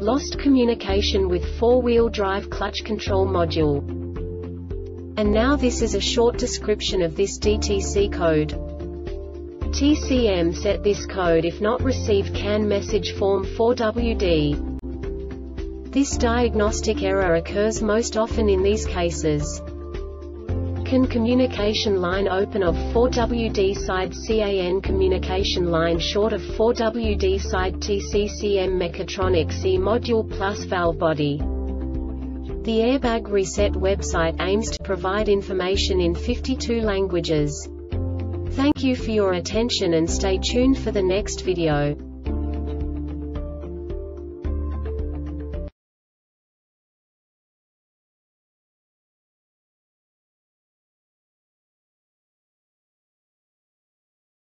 Lost communication with four-wheel drive clutch control module. And now this is a short description of this DTC code. TCM set this code if not receive CAN message form 4WD. This diagnostic error occurs most often in these cases. CAN communication line open of 4WD side CAN communication line short of 4WD side TCCM mechatronic C module plus valve body. The Airbag Reset website aims to provide information in 52 languages. Thank you for your attention and stay tuned for the next video.